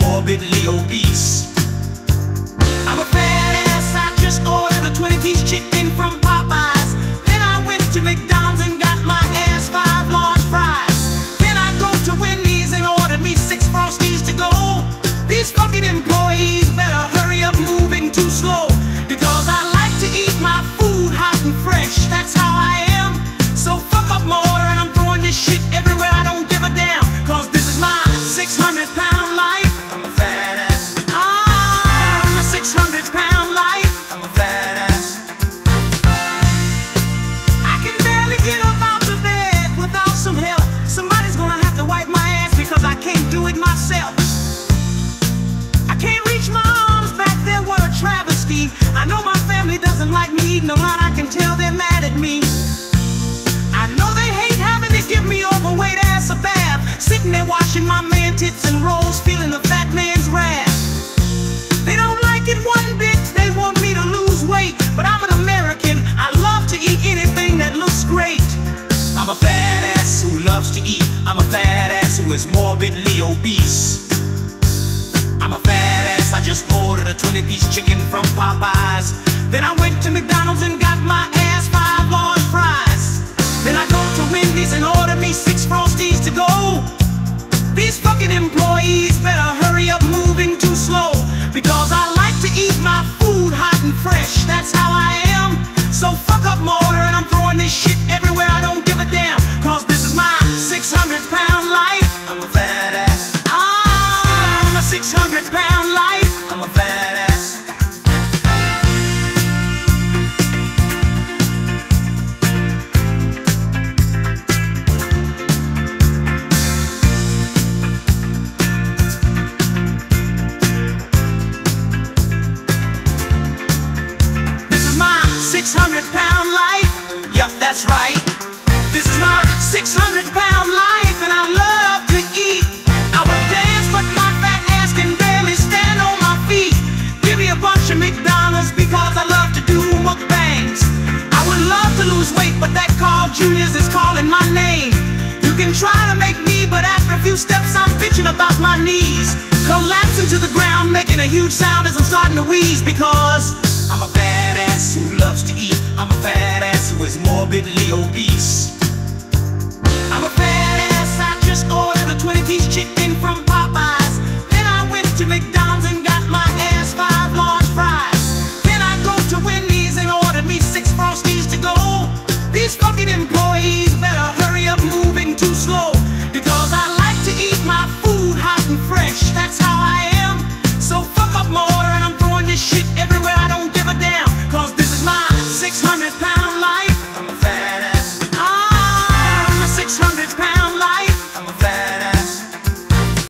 morbidly obese. I'm a fat ass, I just ordered a 20 piece chicken. A lot, I can tell they're mad at me. I know they hate having to give me overweight ass a bath. Sitting there washing my man tits and rolls, feeling the fat man's wrath. They don't like it one bit, they want me to lose weight. But I'm an American, I love to eat anything that looks great. I'm a fat ass who loves to eat. I'm a fat ass who is morbidly obese. I'm a fat ass, I just ordered a 20 piece chicken from Popeyes. Then I went to McDonald's and got my ass five large fries. Then I go to Wendy's and order me six Frosties to go. These fucking employees better hurry up moving too slow. Because I like to eat my food hot and fresh, that's right. This is my 600 pound life, and I love to eat. I would dance, but my fat ass can barely stand on my feet. Give me a bunch of McDonald's because I love to do mukbangs. I would love to lose weight, but that Carl Jr.'s is calling my name. You can try to make me, but after a few steps, I'm bitching about my knees. Collapsing to the ground, making a huge sound as I'm starting to wheeze because I'm a fat ass who loves to eat. I'm a fat ass who is morbidly obese.